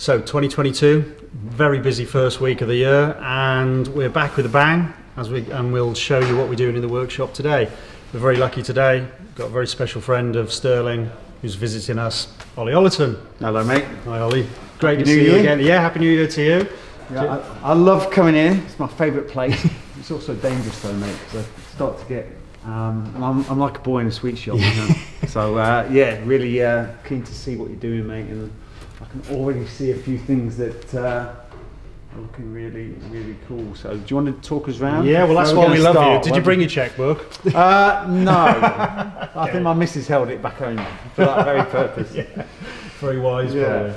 So 2022, very busy first week of the year, and we're back with a bang. As we and we'll show you what we're doing in the workshop today. We're very lucky today. We've Got a very special friend of Sterling who's visiting us, Ollie Ollerton. Hello, mate. Hi, Ollie. Great Happy to New see you again. Yeah, happy New Year to you. Yeah, I, I love coming here. It's my favourite place. it's also dangerous though, mate, because I start to get. Um, I'm, I'm like a boy in a sweet shop. You know? so uh, yeah, really uh, keen to see what you're doing, mate. And I can already see a few things that uh, are looking really, really cool. So do you want to talk us around? Yeah, well that's why we love you. Did you bring your checkbook? Uh, no. I think my missus held it back home for that very purpose. Very wise, Yeah.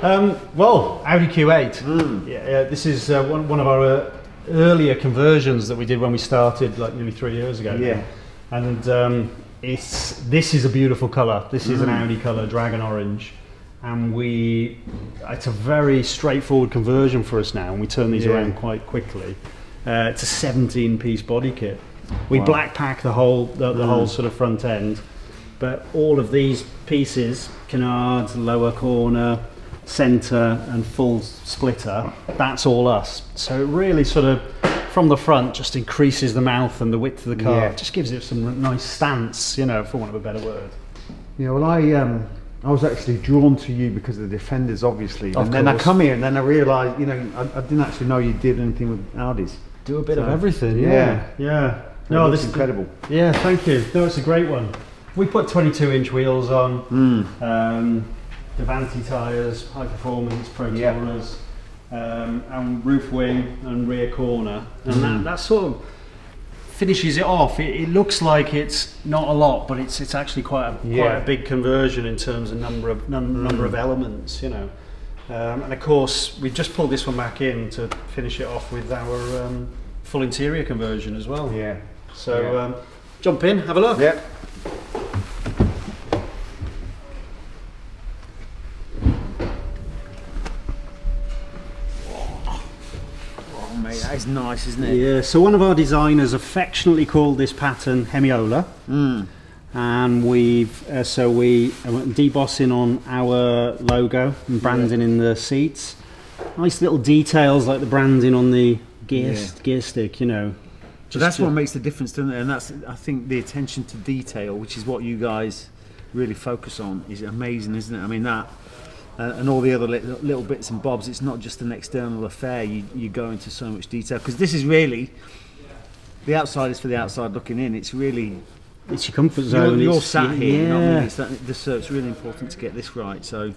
Um, well, Audi Q8. Yeah, yeah, this is uh, one, one of our uh, earlier conversions that we did when we started, like nearly three years ago. Yeah. And um, it's this is a beautiful colour. This is an Audi colour, dragon orange, and we it's a very straightforward conversion for us now, and we turn these Yeah. around quite quickly. Uh, it's a 17-piece body kit. We Wow. black pack the whole the, the whole sort of front end, but all of these pieces, canards, lower corner, centre, and full splitter, that's all us. So it really sort of from the front just increases the mouth and the width of the car. Yeah. Just gives it some nice stance, you know, for want of a better word. Yeah, well, I um, I was actually drawn to you because of the defenders, obviously, Of and then I come here and then I realised, you know, I, I didn't actually know you did anything with Audis. Do a bit of everything. yeah. Yeah, yeah. No, No, this this is incredible. Yeah, thank you. No, it's a great one. We put 22 inch wheels on, Mm. um, Davanti tyres, high performance Pro Yeah. Tourers, um, and roof wing and rear corner, and Mm. that, that sort of finishes it off. It, it looks like it's not a lot, but it's it's actually quite a quite a big conversion in terms of number of num- number of elements, you know. Um, and of course, we've just pulled this one back in to finish it off with our um, full interior conversion as well. Yeah. So Yeah. um, jump in, have a look. Yep. Oh, mate, that is nice, isn't it? Yeah, so one of our designers affectionately called this pattern Hemiola, Mm. and we've uh, so we uh, went debossing on our logo and branding in the seats. Nice little details like the branding on the gear Yeah. gear stick, you know. So that's to- what makes the difference, doesn't it? And that's, I think, the attention to detail, which is what you guys really focus on, is amazing, isn't it? I mean, that uh, and all the other little, little bits and bobs. It's not just an external affair. You you go into so much detail because this is really the outside is for the outside looking in. It's really It's your comfort you're, zone. you're it's- sat here. You know what I mean? yeah. It's, that, this, so it's really important to get this right. So.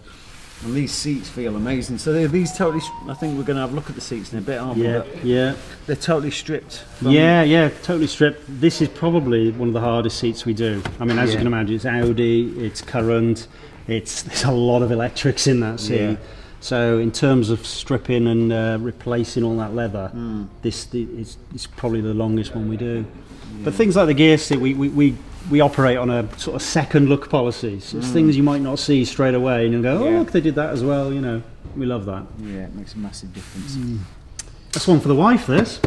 And these seats feel amazing. So they're these totally. I think we're going to have a look at the seats in a bit, aren't we? Yeah, yeah, They're totally stripped. yeah, yeah, totally stripped. This is probably one of the hardest seats we do. I mean, as you can imagine, it's Audi, it's current, it's there's a lot of electrics in that seat. Yeah. So in terms of stripping and uh, replacing all that leather, Hmm. this the, is, is probably the longest one we do. But things like the gear stick, we, we, we, we operate on a sort of second look policy. So it's things you might not see straight away, and you'll go, oh. Yeah. look, they did that as well. You know, we love that. Yeah, it makes a massive difference. That's one for the wife. This.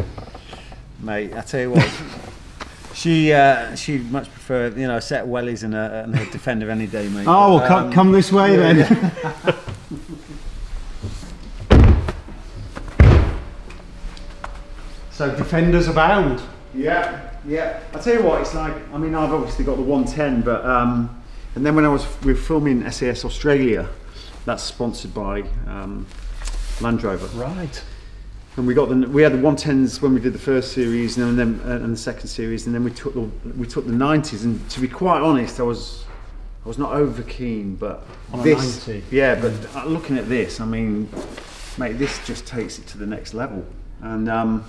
Mate, I tell you what, she uh, she'd much prefer you know a set of wellies and a, and a defender any day, mate. Oh, well, But, come, um, come this way yeah, then. so defenders abound. Yeah, yeah. I tell you what, it's like I mean I've obviously got the 110, but um, and then when I was we were filming SAS Australia, that's sponsored by um, Land Rover. Right. And we got the we had the 110s when we did the first series and then and the second series and then we took the we took the 90s and to be quite honest I was I was not over keen but On this 90? yeah but uh, looking at this I mean mate this just takes it to the next level and um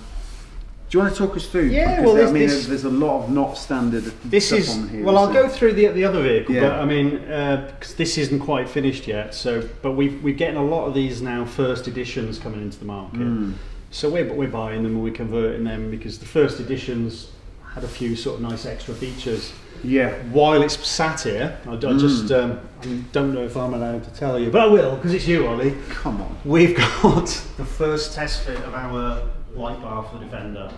do you want to talk us through Yeah, Because, well, I this- mean this- there's, a lot of not standard This stuff is on here well. I'll go through the the other vehicle, Yeah. but I mean, because this isn't quite finished yet. So, but we we're getting a lot of these now first editions coming into the market. Mm. So we're we're buying them and we're converting them because the first editions had a few sort of nice extra features. yeah While it's sat here, I, I Mm. just um, I don't know if I'm allowed to tell you, but I will because it's you, Ollie. come on We've got the first test fit of our light bar for the Defender.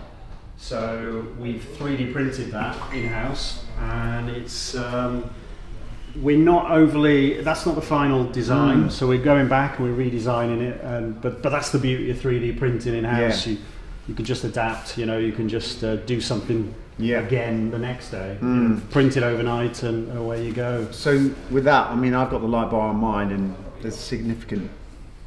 So we've 3D printed that in house, and it's um, we're not overly. That's not the final design. Mm. So we're going back and we're redesigning it. And but but that's the beauty of 3D printing in house. Yeah. You you can just adapt. You know, you can just uh, do something Yeah. again the next day. Mm. print it overnight and away you go. So with that, I mean, I've got the light bar on mine, and there's significant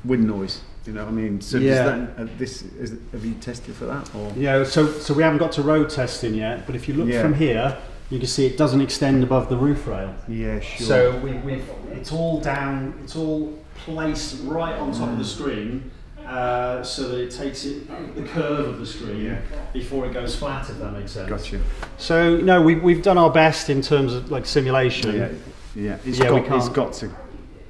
wind noise. You know what I mean? So Yeah. that, uh, this is, have you tested for that? Or Yeah, so so we haven't got to road testing yet, but if you look Yeah. from here, you can see it doesn't extend above the roof rail. yeah, sure. So we, we've it's all down, it's all placed right on top of the screen, uh, so that it takes it the curve of the screen Yeah. before it goes flat. If that makes sense. gotcha. So no, we we've done our best in terms of like simulation. Yeah, yeah. It's Yeah, we got, it's got to.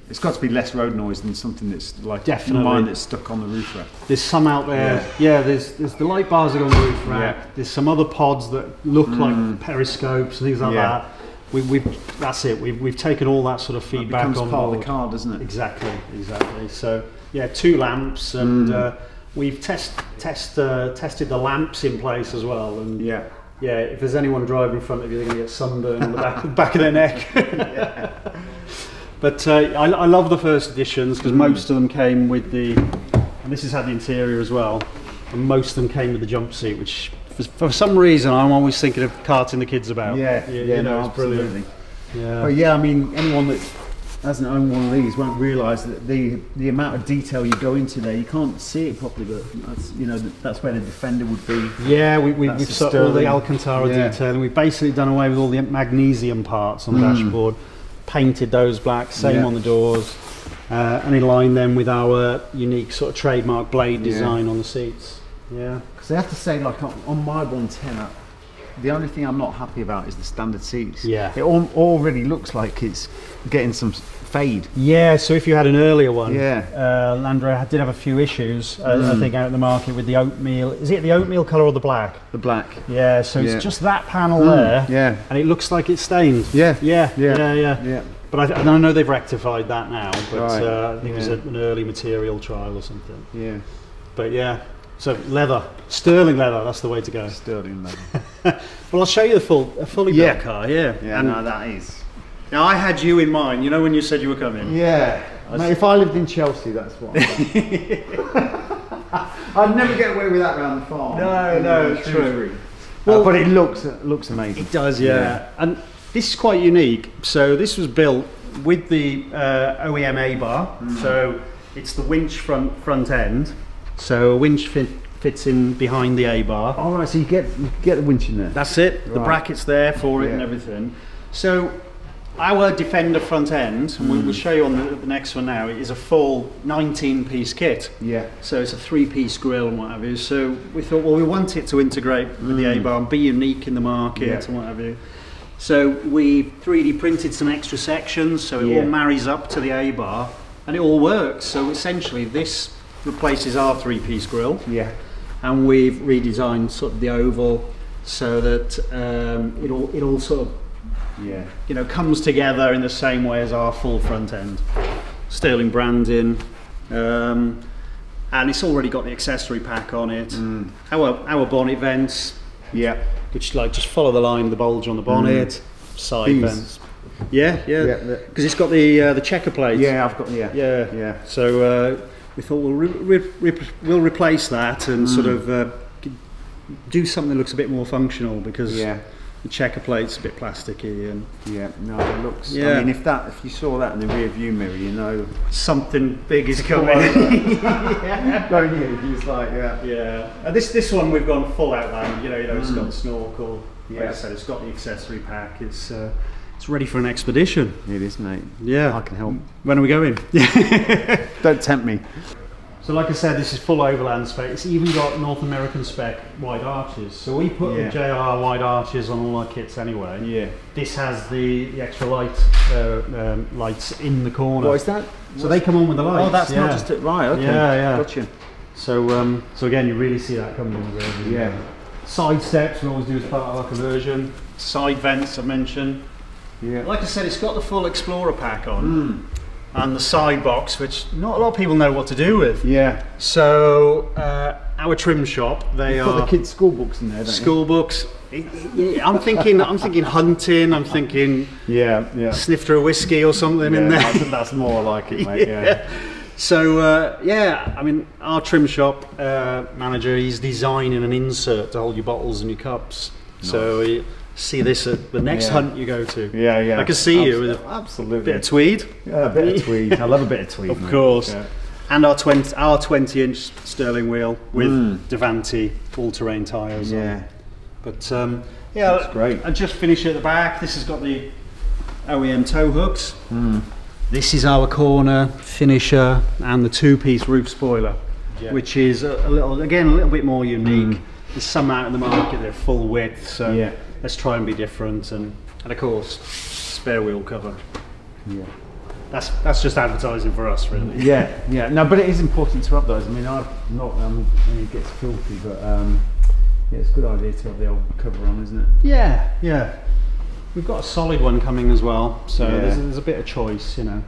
It's got to be less road noise than something that's like Definitely. mine that's stuck on the roof rack. There's some out there. Yeah, there's there's the light bars that go on the roof rack. Yeah. There's some other pods that look like periscopes and things like Mm. Yeah. that. We, we've that's it. We've we've taken all that sort of feedback becomes on part board. of the car, doesn't it? Exactly, exactly. So yeah, two lamps, and Mm. uh, we've test test uh, tested the lamps in place as well. And Yeah. yeah, if there's anyone driving in front of you, they're going to get sunburn on the back, back of their neck. but uh, I, I love the first editions because Mm. most of them came with the, and this has had the interior as well, and most of them came with the jump seat, which for, for some reason I'm always thinking of carting the kids about. Yeah, you, yeah, you know, no, it's brilliant. absolutely. Yeah. But yeah, I mean, anyone that hasn't owned one of these won't realise that the the amount of detail you go into there, you can't see it properly. But that's you know that's where the defender would be. Yeah, we, we, we've the sort all the. Alcantara Yeah. detail, and we've basically done away with all the magnesium parts on the Mm. dashboard, painted those black, same Yeah. on the doors, uh, and aligned them with our unique sort of trademark blade Yeah. design on the seats. Yeah. Because I have to say, like on, on my 110, I, the only thing I'm not happy about is the standard seats. Yeah. It all, already looks like it's getting some fade. Yeah, so if you had an earlier one, Yeah. uh, Landro did have a few issues, uh, I Mm. think, out in the market with the oatmeal. Is it the oatmeal colour or the black? The black. Yeah, so Yeah. it's just that panel Mm, there, Yeah. and it looks like it's stained. Yeah. Yeah, Yeah. yeah, yeah. Yeah. But I, I know they've rectified that now, but Right, uh, I think it was an early material trial or something. Yeah. But yeah, so leather, sterling leather, that's the way to go. Sterling leather. Well, I'll show you the full, a fully Yeah. built car, yeah. Yeah. And no, that is. Now I had you in mind, you know when you said you were coming? Yeah. I Mate, if I lived in Chelsea, that's what. I'd, never get away with that round the farm. No, no, uh, true. Well- Uh, but it looks it looks amazing. It does, yeah. Yeah. And this is quite unique. So this was built with the uh, OEM A bar. So it's the winch front front end. So a winch fit, fits in behind the A bar. All right, so you get you get the winch in there. That's it. The brackets there for it and everything. So our Defender front end, and we- we'll show you on the, the next one now, is a full 19-piece kit. yeah. So it's a three-piece grill and what have you. So we thought, well, we want it to integrate with the Mm. A-bar and be unique in the market Yeah. and what have you. So we 3D printed some extra sections, so it Yeah. all marries up to the A-bar, and it all works. So essentially, this replaces our three-piece grill Yeah. and we've redesigned sort of the oval so that um, it all it all sort of Yeah. you know comes together in the same way as our full front end. Sterling branding, um, and it's already got the accessory pack on it. Mm. Our our bonnet vents, Yeah. which like just follow the line, the bulge on the bonnet, side These. vents. Yeah, yeah, Yeah, because it's got the uh, the checker plate. Yeah, I've got yeah. Yeah. Yeah. So uh, we thought we'll, re- re- we'll replace that and sort Mm. of uh, do something that looks a bit more functional because Yeah. The checker plate's a bit plasticky and Yeah. No, it looks Yeah. I mean if that if you saw that in the rear view mirror, you know something big is coming. on. Don't you? He's like, yeah. yeah. And this this one we've gone full outland. You know, you know, it's got the snorkel. Like I Yeah. said, it's got the accessory pack. It's uh, it's ready for an expedition. It is, mate. Yeah. I can help. When are we going? Don't tempt me. So like I said, this is full overland spec. It's even got North American spec wide arches. So we put Yeah. the JR wide arches on all our kits anyway. Yeah. This has the, the extra light uh, um, lights in the corner. What is that? So they come on with the lights. Oh, that's yeah. not just it. Right, okay. Yeah, yeah. Gotcha. So um, so again, you really see that coming in. really. Yeah. Side steps we always do as part of our conversion. Side vents I mentioned. Yeah. Like I said, it's got the full Explorer pack on. Mm. And the side box, which not a lot of people know what to do with. Yeah. So uh, our trim shop. They the are kids' school books in there, don't school books. I'm thinking. I'm thinking hunting. I'm thinking? Yeah, yeah. sniff through a whiskey or something yeah in there. that's, that's more like it, mate. Yeah. So uh, yeah, I mean, our trim shop uh, manager, he's designing an insert to hold your bottles and your cups. So you see this at the next Yeah. hunt you go to. Yeah, yeah. I can see you with a absolutely. bit of tweed, yeah, a bit of tweed. I love a bit of tweed. of mate. course, Yeah. and our 20 our 20 inch Sterling wheel with Mm. Davanti all terrain tyres. on. Yeah. But um, yeah, That's great. I just finished at the back. This has got the OEM tow hooks. Mm. This is our corner finisher and the two-piece roof spoiler, Yeah. which is a, a little again a little bit more unique. There's some out in the market they're full width, so Yeah. Let's try and be different. And, and of course, spare wheel cover. Yeah. That's that's just advertising for us, really. Yeah, yeah. No, but it is important to have those. I mean, I've not. Um, I mean, it gets filthy, but um, yeah, it's a good idea to have the old cover on, isn't it? Yeah, yeah. We've got a solid one coming as well, so Yeah. there's, there's a bit of choice, you know.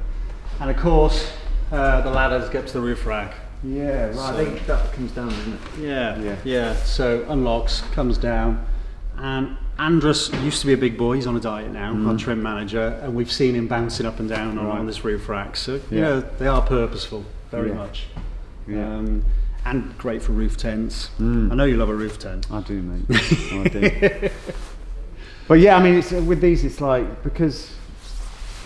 And of course, uh, the ladders get to the roof rack. Yeah, right. I think that comes down, doesn't it? Yeah, Yeah. yeah. So unlocks, comes down, and Andrus used to be a big boy. He's on a diet now, our trim manager, and we've seen him bouncing up and down on, Mm. Right. on this roof rack. So you Yeah. know they are purposeful, very Yeah. much. Yeah. Um, and great for roof tents. Mm. I know you love a roof tent. I do, mate. I do. But yeah, I mean, it's, with these, it's like because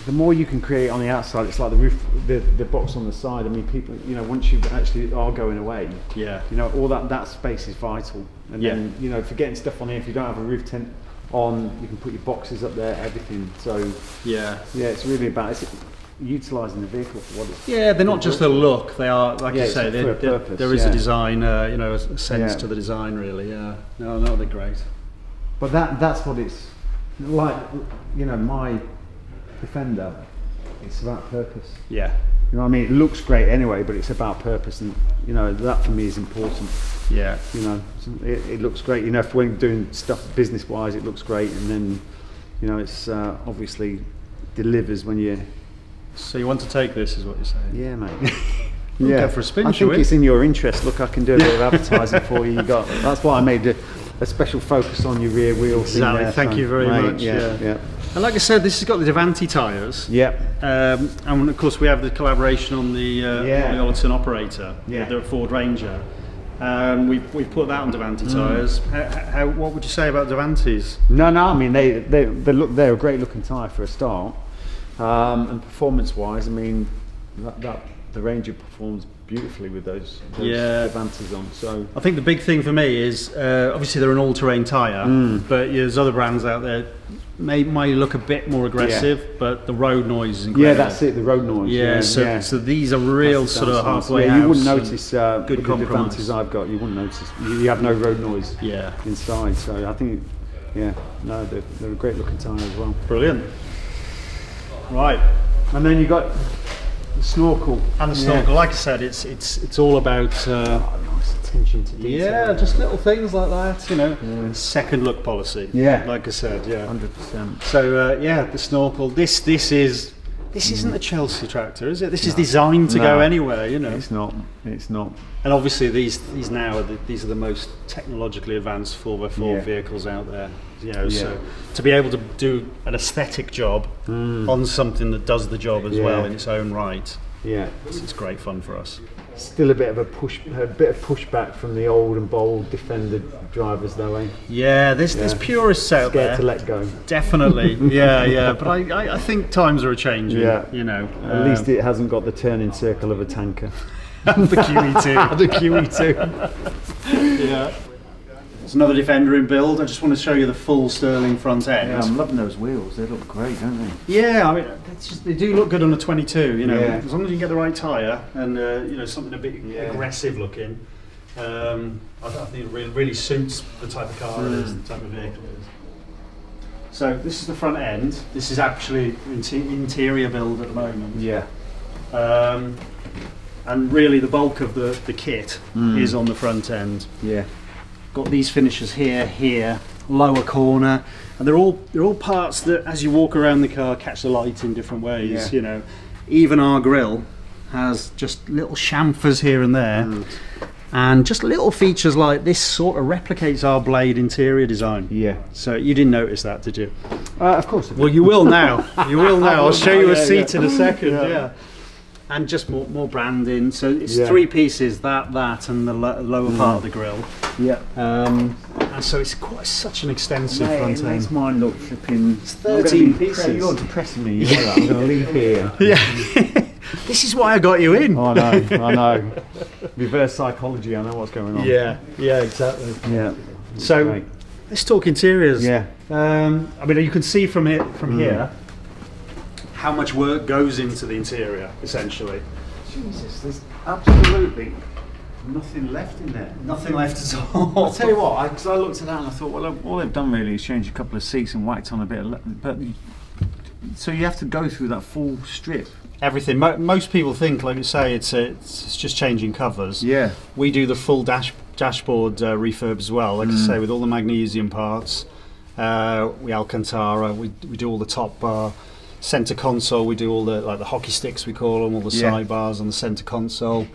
the more you can create on the outside, it's like the roof, the, the box on the side. I mean, people, you know, once you actually are going away, Yeah. you know, all that that space is vital. And Yeah. then you know, for getting stuff on here, if you don't have a roof tent on, you can put your boxes up there, everything. So Yeah. yeah, it's really about it's utilising the vehicle for what it's. Yeah, they're not just a look. They are, like Yeah, you say, they're, they're- purpose, there is a design, uh, you know, a sense Yeah. to the design, really. Yeah. No, no, they're great. But that that's what it's like. You know, my Defender, it's about purpose. Yeah. You know what I mean? It looks great anyway, but it's about purpose, and you know that for me is important. Yeah. You know, it, it looks great. You know, if we're doing stuff business wise, it looks great, and then you know it's uh, obviously delivers when you. So you want to take this, is what you're saying? Yeah, mate. We'll go for a spin, I think we? it's in your interest. Look, I can do a bit of advertising for you. You got. That's why I made a, a special focus on your rear wheel. thing Exactly. there, Thank so, you very mate, much, Yeah, yeah. yeah, And like I said, this has got the Davanti tyres. yeah. Um, and of course, we have the collaboration on the, uh, Yeah. on the Ollerton Operator, Yeah. the Ford Ranger. Um, we've, we've put that on Davanti tyres. How, how, what would you say about Davantis? No, no. I mean, they they they look they're a great looking tyre for a start, um, and performance wise, I mean, that, that the Ranger performs beautifully with those, those Yeah. Avantis on. So I think the big thing for me is uh, obviously they're an all-terrain tyre, Mm. but there's other brands out there may might look a bit more aggressive, but the road noise is incredible. yeah, that's it. The road noise. Yeah, so, yeah. so these are real That's sort of halfway Yeah, you wouldn't notice uh, good the compromise. I've got. You wouldn't notice. You, you have no road noise Yeah, inside. So I think, yeah, no, they're, they're a great looking tyre as well. brilliant. Right, And then you got the snorkel. and the Yeah. snorkel. Like I said, it's it's it's all about. Uh, Attention to detail. yeah, just little things like that, you know. Yeah. Second look policy. Yeah. like I said, yeah. hundred percent. So uh, yeah, the snorkel. This this is this isn't a Chelsea tractor, is it? This is designed to go anywhere, you know. It's not. It's not. And obviously these these now are the, these are the most technologically advanced 4x4 vehicles out there. You know, Yeah. so to be able to do an aesthetic job on something that does the job as well in its own right, Yeah. it's, it's great fun for us. Still a bit of a push, a bit of pushback from the old and bold Defender drivers, though, eh? Yeah, there's there's Yeah. purists out Scared there. to let go. Definitely, yeah, yeah. But I, I, I think times are a changing. Yeah. you know. At least it hasn't got the turning circle of a tanker. the QE2. the QE2. yeah. There's another Defender in build. I just want to show you the full Sterling front end. Yeah, I'm loving those wheels. They look great, don't they? Yeah, I mean, just, they do look good on a 22. You know, Yeah. as long as you get the right tyre and uh, you know something a bit Yeah. aggressive looking. Um, I, I think it really, really suits the type of car it is, Mm. the type of vehicle it is. So this is the front end. This is actually interior build at the moment. Yeah. Um, and really the bulk of the, the kit Mm. is on the front end. Yeah. Got these finishers here, here, lower corner, and they're all they're all parts that as you walk around the car catch the light in different ways. Yeah. You know, even our grill has just little chamfers here and there. Mm. And just little features like this sort of replicates our blade interior design. Yeah. So you didn't notice that, did you? Uh, of course. Well, you will now. You will now. I'll show you a seat yeah. in a second. Yeah. Yeah. And just more, more branding. So it's Yeah. three pieces: that, that, and the lo- lower part of the grill. Yeah. Um, and so it's quite such an extensive Mate, front it end. makes mine look flipping. It's 13 pieces. You're depressing me. You know that. I'm going to leave here. Yeah. this is why I got you in. Oh, I know. I know. Reverse psychology. I know what's going on. Yeah. Yeah. Exactly. Yeah. So Great. let's talk interiors. Yeah. Um, I mean, you can see from here, from Mm. here, how much work goes into the interior, essentially. Jesus, there's absolutely nothing left in there. Nothing left at all. I'll tell you what, because I, looked at that and I thought, well, all they've done really is change a couple of seats and whacked on a bit of. Le- but so you have to go through that full strip. Everything. Mo- most people think, like you say, it's, a, it's it's just changing covers. Yeah. We do the full dash dashboard uh, refurb as well. Like I say, with all the magnesium parts, uh, we Alcantara. We we do all the top bar, center console. We do all the like the hockey sticks we call them, all the Yeah. sidebars on the center console.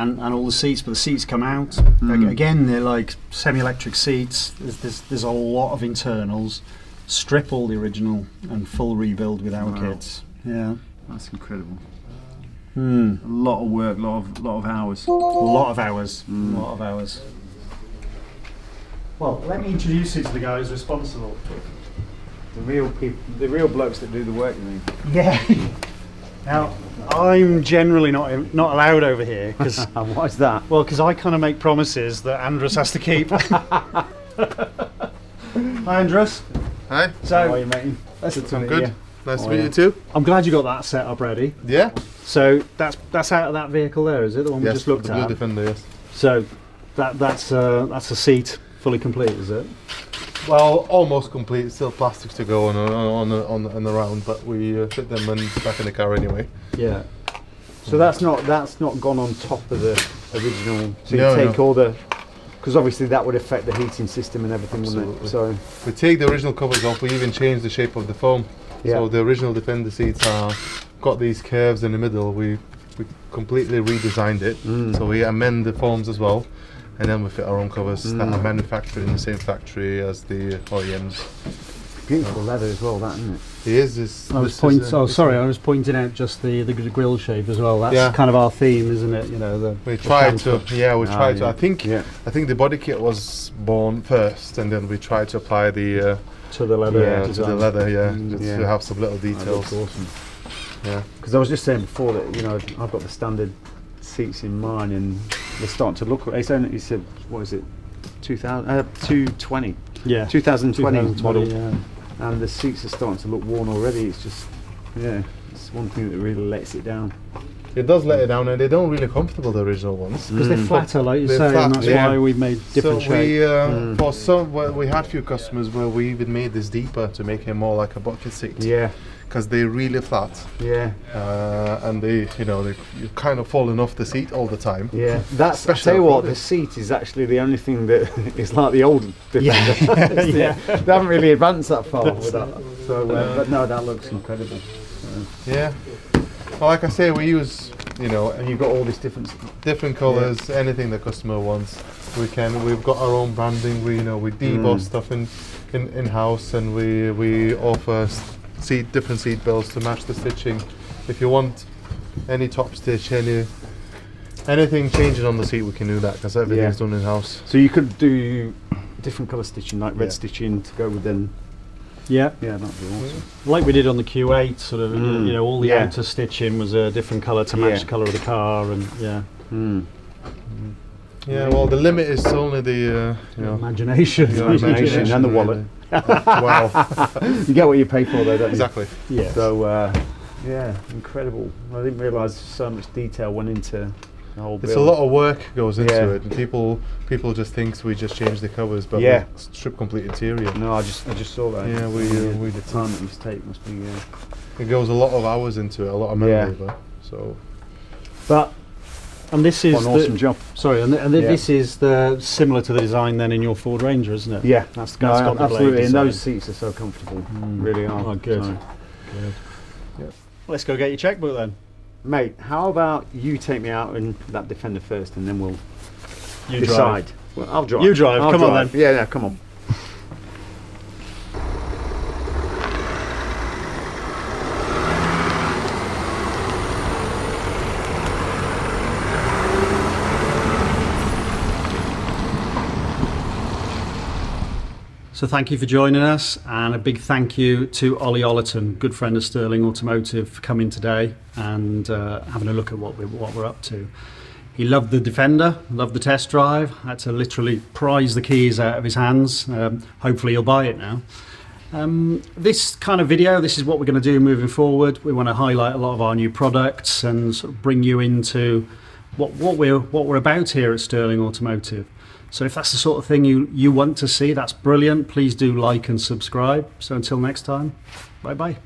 And, and all the seats, but the seats come out. Mm. Again, they're like semi-electric seats. There's, there's, there's a lot of internals. Strip all the original and full rebuild with our Wow. kits. Yeah. That's incredible. Hmm. A lot of work, lot of lot of hours. A lot of hours. Mm. A lot of hours. Well, let me introduce you to the guys responsible. The real people, the real blokes that do the work. You mean? Yeah. now, I'm generally not not allowed over here because And why's that? well, because I kind of make promises that Andrus has to keep. Hi, Andrus. Hi, So, How are you, mate? That's I'm good. Nice Oh, to meet yeah. you too. I'm glad you got that set up ready. Yeah. So that's that's out of that vehicle there, is it? The one we yes, just looked the Blue at. Defender. Yes. So that that's uh, that's a seat fully complete, is it? Well, almost complete. Still plastics to go on on on on, on the round, but we uh, fit them and back in the car anyway. Yeah. So that's not that's not gone on top of the original. So you No, take no. all the because obviously that would affect the heating system and everything, wouldn't it? So We take the original covers off. We even change the shape of the foam. Yeah. So the original Defender seats are got these curves in the middle. We we completely redesigned it. Mm. So we amend the foams as well, and then we fit our own covers that Mm. are manufactured in the same factory as the OEMs. beautiful leather as well, that isn't it? It is this. I was point. Oh, sorry. I was pointing out just the the grill shape as well. That's Yeah. kind of our theme, isn't it? You know, the We the tried to, yeah, we Ah, tried to. yeah. I think, Yeah. I think the body kit was born first, and then we tried to apply the uh, to the leather. yeah, to the leather, yeah, Mm, just yeah. to have some little details. awesome. Yeah, Because I was just saying before that you know I've got the standard seats in mine and they're starting to look. It's only it's a what is it, 2000, uh, 220, Yeah. 2020, 2020, model, yeah. and the seats are starting to look worn already. It's just yeah, it's one thing that really lets it down. it does let it down, and they don't really comfortable the original ones. Because they're Mm. flatter, like you They're say, flat, and that's yeah. why we've made different so we, uh, Mm. for some, well, we had few customers where we even made this deeper to make it more like a bucket seat, Yeah, because they're really flat, yeah, uh, and they, you know, they, you're kind of falling off the seat all the time. yeah. That's. I Especially tell you what, the seat is actually the only thing that is like the old Defender. Yeah. they haven't really advanced that far with that. So, uh, but no, that looks incredible. Yeah. Well, like I say, we use, you know, And you've got all these different. different colors, anything the customer wants. We can. We've got our own branding. We, you know, we deboss Mm. stuff in, in in house, and we we offer s- seat different seat belts to match the stitching. If you want any top stitch, any anything changing on the seat, we can do that because everything's Yeah. done in house. So you could do different colour stitching, like red Yeah. stitching to go with them. yeah, Yeah, that'd be awesome. like we did on the Q8, sort of, you know- Mm. you know, all the Yeah. outer stitching was a different colour to match Yeah. the colour of the car, and yeah, Mm. Yeah. Well, the limit is only the uh, you know imagination. imagination and the wallet. Really. wow. You get what you pay for, though, don't Exactly. yeah. So, uh, yeah, incredible. I didn't realise so much detail went into the whole. It's a lot of work goes into Yeah. it, and people people just thinks we just change the covers, but Yeah. we strip complete interior. No, I just I just saw that. Yeah, we, uh, we the time that must take must be. Uh, It goes a lot of hours into it, a lot of Yeah. mental labour. So But and this is an the, awesome job. sorry, and, th- and th- Yeah. this is the similar to the design then in your Ford Ranger, isn't it? Yeah, that's, That's got the absolutely. And those seats are so comfortable. Mm. Really are. Oh, good. So- Let's go get your checkbook then. Mate, how about you take me out in that Defender first, and then we'll You decide. drive. Well, I'll drive. You drive, I'll come on then. Yeah, yeah, come on. So thank you for joining us, and a big thank you to Ollie Ollerton, good friend of Sterling Automotive, for coming today and uh, having a look at what we're, what we're up to. He loved the Defender, loved the test drive, had to literally prise the keys out of his hands. Um, hopefully he'll buy it now. Um, this kind of video, this is what we're going to do moving forward. We want to highlight a lot of our new products and sort of bring you into what, what we're what we're about here at Sterling Automotive. So if that's the sort of thing you, you want to see, that's brilliant. Please do like and subscribe. So until next time, bye bye.